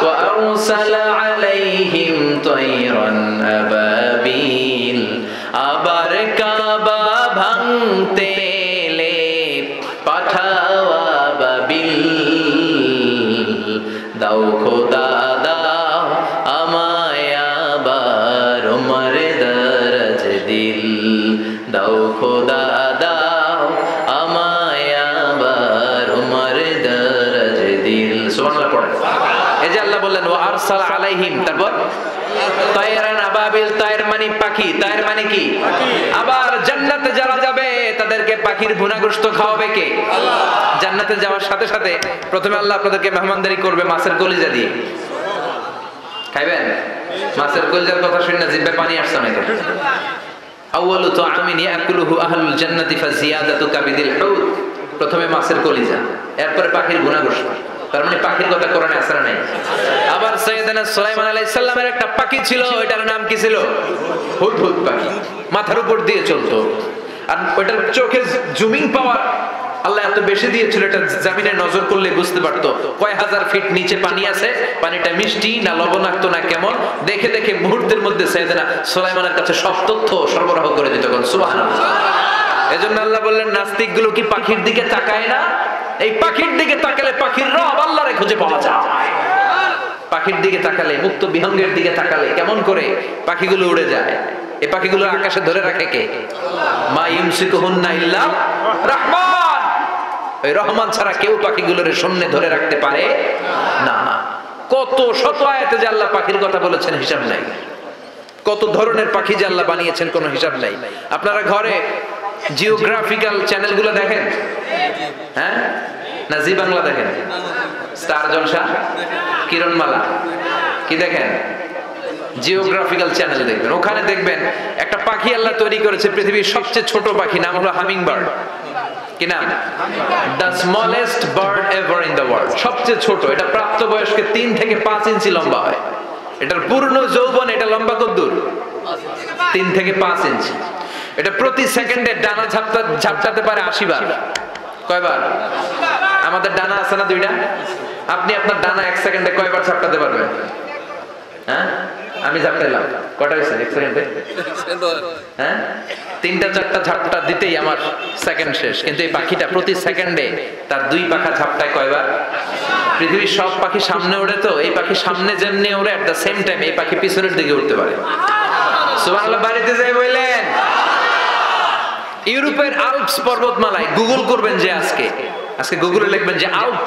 وأرسل عليهم طيرا أبابيل আবার কাবা ভাঙতে এলে পাঠাওয়া বাবিল দাও খোদা দাও আমায় আবার উমর দরজ দিল আলাইহিম। তারপর তায়রান আবাবিল, তায়ের মানে পাখি। মানে কি? আবার জান্নাতে যারা যাবে, তাদেরকে পাখির ভুনাগ্রস্ত খাওয়াবে কে? জান্নাতে যাওয়ার সাথে সাথে প্রথমে আল্লাহ আপনাদেরকে মেহমানদারি করবে মাছের কলিজা দিয়ে। খাইবেন? মাছের কলিজার কথা শুনে জিব্বে পানি আসছে না আউয়ালু তুআমিন ইয়াকুলুহু আহলুল জান্নাতি ফাজিয়াদাতু কাবিদিল প্রথমে মাছের কলিজা, এরপরে পাখির গুণাগোষ্ঠ তার মানে পাখির কথা কোরআনে আসে না নাই। সৈয়দনা সুলাইমান আলাইহিস একটা পাখি ছিল, ওইটার নাম কি ছিল? হুদহুদ পাখি। মাথার উপর দিয়ে চলতো। আর ওইটার চোখে জুমিং পাওয়ার আল্লাহ এত বেশি দিয়েছিল, এটা জামিনে নজর করলে বুঝতে পারতো। কয় হাজার ফিট নিচে পানি আছে, পানিটা মিষ্টি না লবণাক্ত না কেমন? দেখে দেখে মুহূর্তের মধ্যে সৈয়দনা সুলাইমানের কাছে সব তথ্য সরবরাহ করে দিত সুবহানাল্লাহ। এজন্য আল্লাহ বললেন নাস্তিকগুলো কি পাখির দিকে তাকায় না? এই পাখির দিকে তাকালে পাখির রব আল্লাহরে খুঁজে পাওয়া যায়। পাখির দিকে তাকালে, মুক্ত বিহঙ্গের দিকে তাকালে, কেমন করে পাখিগুলো উড়ে যায়? এ পাখিগুলো আকাশে ধরে রাখে কে? মা ইউমসিকুহুন্না ইল্লা রহমান। ওই রহমান ছাড়া কেউ পাখিগুলোর শূন্যে ধরে রাখতে পারে না। কত শত আয়াতে যে আল্লাহ পাখির কথা বলেছেন হিসাব নাই। কত ধরনের পাখি যে আল্লাহ বানিয়েছেন কোনো হিসাব নাই। আপনারা ঘরে জিওগ্রাফিক্যাল চ্যানেলগুলো দেখেন? হ্যাঁ? না জি বাংলা দেখেন? স্টার জলসা? কিরণমালা। কি দেখেন? জিওগ্রাফিক্যাল চ্যানেল দেখবেন। ওখানে দেখবেন একটা পাখি আল্লাহ তৈরি করেছে পৃথিবীর সবচেয়ে ছোট পাখি, নাম হলো হামিং বার্ড কি নাম? The smallest bird ever in the world সবচেয়ে ছোট। এটা প্রাপ্তবয়স্কে তিন থেকে পাঁচ ইঞ্চি লম্বা হয়। এটার পূর্ণ যৌবন, এটা লম্বা কদ্দূর তিন থেকে পাঁচ ইঞ্চি। এটা প্রতি সেকেন্ডে ডানা ঝাপটা ঝাপটাতে পারে আশি বার। কয়বার? আমাদের ডানা আছে না দুইটা? আপনি আপনার ডানা এক সেকেন্ডে কয়বার ঝাপটাতে পারবেন? হ্যাঁ? আমি ঝাপটাইলাম কটা হয়েছে? এক সেকেন্ডে হ্যাঁ? তিনটা, চারটা ঝাপটা দিতেই আমার সেকেন্ড শেষ। কিন্তু এই পাখিটা প্রতি সেকেন্ডে তার দুই পাখা ঝাপটায় কয়বার? পৃথিবীর সব পাখি সামনে ওড়ে তো, এই পাখি সামনে যেমনি ওড়ে এট দ্য সেম টাইম এই পাখি পিছনের দিকে উঠতে পারে। সুবহানাল্লাহ, বাড়িতে যাই বললেন। ইউরোপের আলপস পর্বতমালায় গুগল করবেন যে আজকে আজকে গুগলে লিখবেন যে আলপ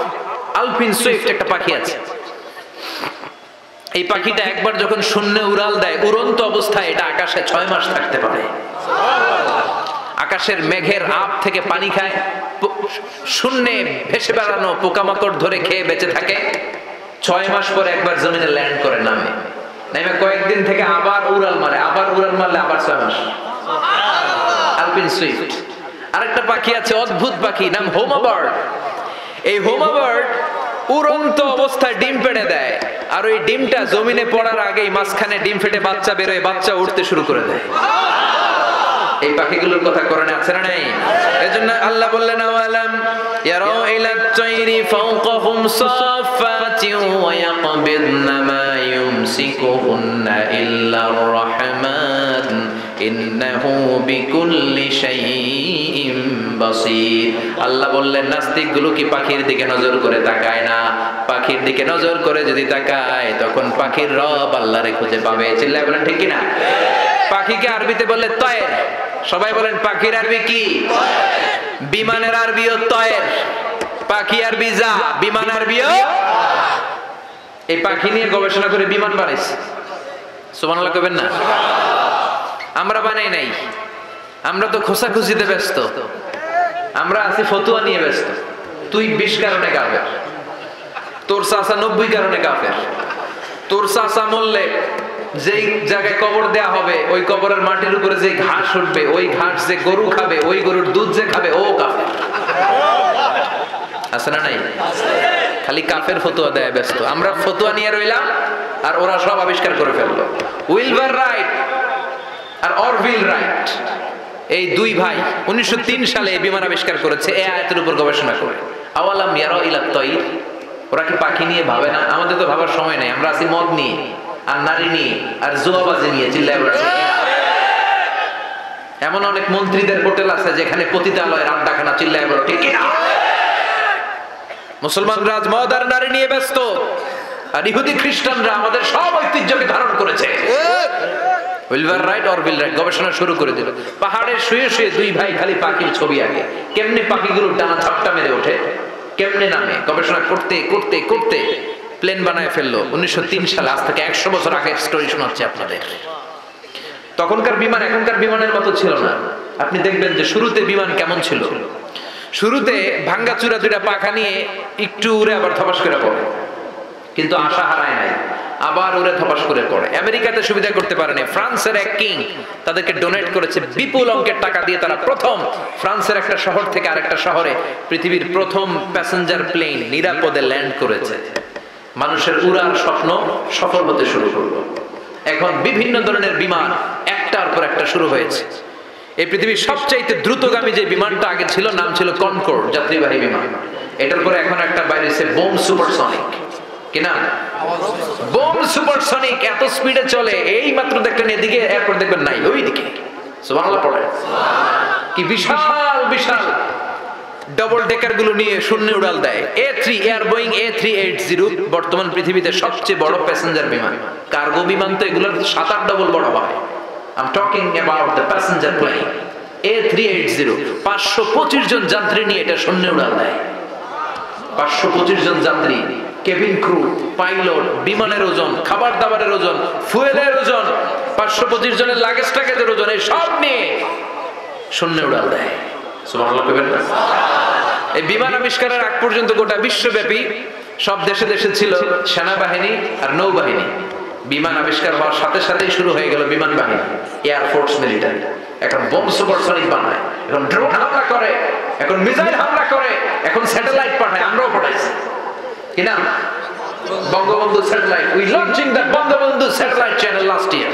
আলপিন সুইফট একটা পাখি আছে। এই পাখিটা একবার যখন শূন্য উড়াল দেয়, উড়ন্ত অবস্থায় এটা আকাশে ছয় মাস থাকতে পারে। আকাশের মেঘের আপ থেকে পানি খায় শূন্যে ভেসে বেড়ানো পোকামাকড় ধরে খেয়ে বেঁচে থাকে। ছয় মাস পরে একবার জমিনে ল্যান্ড করে নামে। নামে কয়েকদিন থেকে আবার উড়াল মারে, আবার উড়াল মারলে আবার ছয় মাস। আলপিন সুইফট। আরেকটা পাখি আছে, অদ্ভুত পাখি, নাম হোমা বার্ড এই হোমা বার্ড উড়ন্ত অবস্থায় ডিম পেড়ে দেয়, আর ওই ডিমটা জমিনে পড়ার আগেই মাঝখানে ডিম ফেটে বাচ্চা বেরোয়, বাচ্চা উঠতে শুরু করে দেয়। এই পাখিগুলোর কথা কোরআনে আছে না নাই? এজন্য আল্লাহ বললেন, আওয়ালাম ইয়ারাউ ইলা তাইরি ফাওকাহুম সাফাতিন ওয়া ইয়াকবিদনা মা ইউমসিকুহুন্না ইল্লা আর-রাহমান ইন্নাহু বিকুল্লি শাইইন বাসীর। আল্লাহ বললেন, নাস্তিকগুলো কি পাখির দিকে নজর করে তাকায় না? পাখির দিকে নজর করে যদি তাকায়, তখন পাখির রব আল্লাহরে খুঁজে পাবে। চিল্লায় বলেন, ঠিক কি না পাখিকে আরবিতে বললে তয়ের। সবাই বলেন, পাখির আরবি কি? বিমানের আরবিও তয়ের। পাখি আরবি যা, বিমান আরবিও? এই পাখি নিয়ে গবেষণা করে বিমান বানাইছে। সুবহানাল্লাহ কবেন না? আমরা বানাই নাই। আমরা তো খোসাখুচিতে ব্যস্ত। আমরা আছি ফতুয়া নিয়ে ব্যস্ত। তুই বিশ কারণে কাফের। তোর চাষা নব্বই কারণে কাফের। তোর চাষা মরলে যেই জায়গায় কবর দেয়া হবে, ওই কবরের মাটির উপরে যে ঘাস উঠবে, ওই ঘাস যে গরু খাবে, ওই গরুর দুধ যে খাবে, ও কাফের। আছে না নাই? খালি কাফের ফতুয়া দেয় ব্যস্ত। আমরা ফতুয়া নিয়ে রইলাম আর ওরা সব আবিষ্কার করে ফেলল। উইলবার রাইট আর অরভিল রাইট এই দুই ভাই উনিশশো সালে বিমান আবিষ্কার করেছে, এই আয়াতের উপর গবেষণা করে। আওয়ালাম ইয়ারা ইলা তৈর, ওরা কি পাখি নিয়ে ভাবে না? আমাদের তো ভাবার সময় নেই, আমরা আছি মদ নিয়ে, আর নারী নিয়ে, আর জুয়াবাজি নিয়ে, চিল্লায় এমন অনেক মন্ত্রীদের হোটেল আছে যেখানে পতিতালয়ের আড্ডাখানা চিল্লায় বলো ঠিক কিনা? মুসলমানরা আজ মদ আর নারী নিয়ে ব্যস্ত, আর ইহুদি খ্রিস্টানরা আমাদের সব ঐতিহ্যকে ধারণ করেছে। তখনকার বিমান এখনকার বিমানের মতো ছিল না। আপনি দেখবেন যে শুরুতে বিমান কেমন ছিল। শুরুতে ভাঙ্গা চূড়া দুইটা পাখা নিয়ে একটু উড়ে আবার ধপাস করে কিন্তু আশা হারায় নাই। আবার উড়ে ধপাস করে পড়ে। আমেরিকাতে সুবিধা করতে পারেনি। ফ্রান্সের এক কিং তাদেরকে ডোনেট করেছে বিপুল অঙ্কের টাকা দিয়ে তারা প্রথম ফ্রান্সের একটা শহর থেকে আরেকটা শহরে পৃথিবীর প্রথম প্যাসেঞ্জার প্লেন নিরাপদে ল্যান্ড করেছে। মানুষের উড়ার স্বপ্ন সফল হতে শুরু করল। এখন বিভিন্ন ধরনের বিমান একটার পর একটা শুরু হয়েছে। এই পৃথিবীর সবচাইতে দ্রুতগামী যে বিমানটা আগে ছিল, নাম ছিল কনকোর্ড যাত্রীবাহী বিমান। এটার পরে এখন একটা বাইরে বোম সুপারসনিক কি না বোম সুপারসনিক এত স্পিডে চলে, এই মাত্র দেখলেন এদিকে, এরপর দেখবেন নাই ওই দিকে পড়ে। কি বিশাল বিশাল। ডবল ডেকারগুলো নিয়ে শূন্য উড়াল দেয়। A three air Boeing A three eight zero বর্তমান পৃথিবীতে সবচেয়ে বড় প্যাসেঞ্জার বিমান। কার্গো বিমান তো এগুলোর সাত আট ডবল বড় হয়। I'm talking about the passenger plane A three eight zero পাঁচশো পঁচিশ জন যাত্রী নিয়ে এটা শূন্য উড়াল দেয়। পাঁচশো পঁচিশ জন যাত্রী কেবিন ক্রু, পাইলট, বিমানের ওজন খাবার দাবারের ওজন, ফুয়েলের ওজন পাঁচশো পঁচিশ জনের লাগেজ টাগেজের ওজন, এই সব নিয়ে শূন্য উড়াল দেয়। এই বিমান আবিষ্কারের আগ পর্যন্ত গোটা বিশ্বব্যাপী সব দেশে দেশে ছিল সেনাবাহিনী আর নৌবাহিনী। বিমান আবিষ্কার হওয়ার সাথে সাথেই শুরু হয়ে গেল বিমান বাহিনী এয়ারফোর্স মিলিটারি এখন বোম সুপারসনিক বানায়, এখন ড্রোন হামলা করে, এখন মিসাইল হামলা করে, এখন স্যাটেলাইট পাঠায়, আমরাও পাঠাইছি। কিনা Bangabandhu satellite. We launching the Bangabandhu satellite channel last year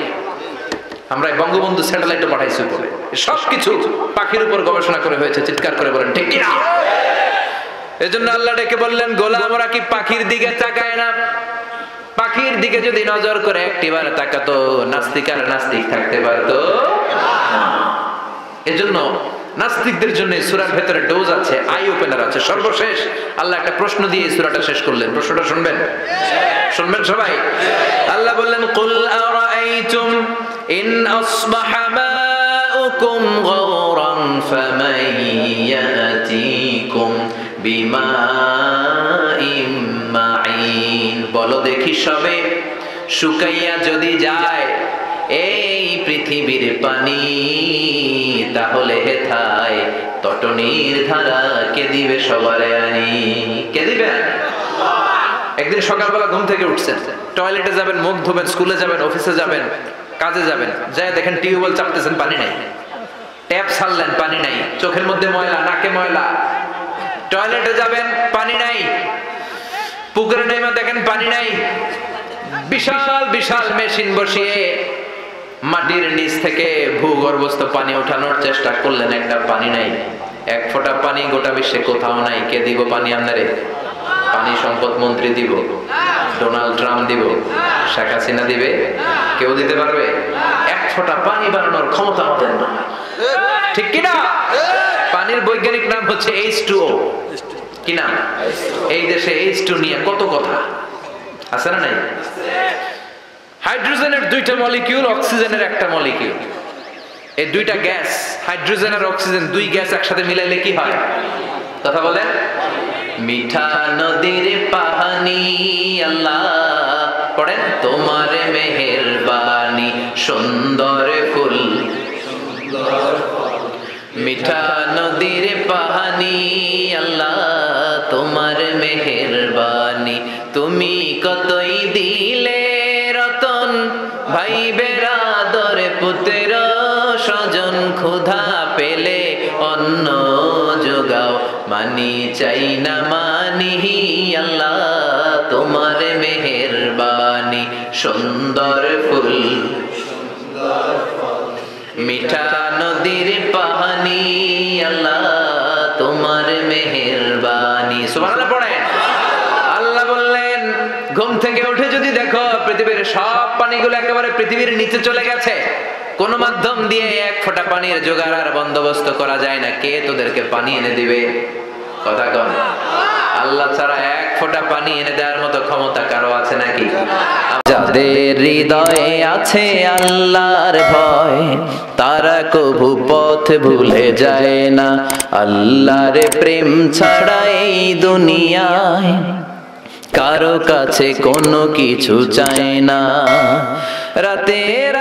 আমরা বঙ্গবন্ধু স্যাটেলাইটও পাঠাইছি উপরে। সব কিছু পাখির উপর গবেষণা করে হয়েছে, চিৎকার করে বলেন, ঠিক কিনা? এজন্য আল্লাহ ডেকে বললেন গোলামরা কি পাখির দিকে তাকায় না? পাখির দিকে যদি নজর করে, একটিবার তাকাতো, নাস্তিক আর নাস্তিক থাকতে পারতো। এজন্য নাস্তিকদের জন্য সূরার ভেতরে ডোজ আছে, আই ওপেনার আছে। সর্বশেষ আল্লাহ একটা প্রশ্ন দিয়ে এই সূরাটা শেষ করলেন। প্রশ্নটা শুনবেন? শুনবেন সবাই? আল্লাহ বললেন, কুল আরাআইতুম ইন আসবাহা মাউকুম গাওরান ফামান ইয়াতিকুম বিমাইম মাইন বলো দেখি সবে শুকাইয়া যদি যায় এই পৃথিবীর পানি, তাহলে হেথায় তটনির ধারা কে দিবে সবারে আনি? কে দিবে? একদিন সকালবেলা ঘুম থেকে উঠছেন, টয়লেটে যাবেন, মুখ ধোবেন, স্কুলে যাবেন, অফিসে যাবেন, কাজে যাবেন যাই দেখেন টিউবওয়েল চাপতেছেন, পানি নাই। ট্যাপ ছাড়লেন, পানি নাই, চোখের মধ্যে ময়লা, নাকে ময়লা। টয়লেটে যাবেন, পানি নাই। পুকুরে নেমে দেখেন পানি নাই। বিশাল বিশাল মেশিন বসিয়ে মাটির নিচ থেকে ভূগর্ভস্থ পানি ওঠানোর চেষ্টা করলেন, একটা পানি নাই। এক ফোঁটা পানি গোটা বিশ্বে কোথাও নাই। কে দিব পানি আপনারে পানি সম্পদ মন্ত্রী দিব, ডোনাল্ড ট্রাম্প দিব, শেখ হাসিনা দিবে, কেউ দিতে পারবে? এক ফোঁটা পানি বানানোর ক্ষমতা আমাদের না ঠিক কিনা পানির বৈজ্ঞানিক নাম হচ্ছে এইচ টু ও। কি নাম? এই দেশে এইচ টু নিয়ে কত কথা? আছে না নাই? হাইড্রোজেনের দুইটা মলিকিউল, অক্সিজেনের একটা মলিকিউল। এই দুইটা গ্যাস, হাইড্রোজেন আর অক্সিজেন, দুই গ্যাস একসাথে মিলাইলে কি হয়? কথা বলেন। মিঠা নদীর পাহানি, আল্লাহ পড়েন তোমার মেহেরবানি, সুন্দর ফুল। মিঠা নদীর পাহানি, আল্লাহ তোমার মেহেরবানি, তুমি কতই দিলে ভাই বেরাদর পুত্র স্বজন ক্ষুধা পেলে অন্ন যোগাও। মানি চাই না, মানি আল্লাহ, তোমার মেহেরবানি। সুন্দর ফুল। মিঠা নদীর পাহানি, আল্লাহ, তোমার মেহেরবানি। সুবহানাল্লাহ বলেন থেকে উঠে যদি দেখো, পৃথিবীর সব পানিগুলো একেবারে পৃথিবীর নিচে চলে গেছে, কোন মাধ্যম দিয়ে এক ফোঁটা পানির জোগাড় আর বন্দোবস্ত করা যায় না। কে তোদেরকে পানি এনে দিবে? কথা কন। আল্লাহ ছাড়া এক ফোঁটা পানি এনে দেওয়ার মতো ক্ষমতা কারও আছে নাকি? যাদের হৃদয়ে আছে আল্লাহর ভয়, তারা কবু পথ ভুলে যায় না। আল্লাহর প্রেম ছাড়া এই দুনিয়ায় কারও কাছে কোনো কিছু চায় না। রাতের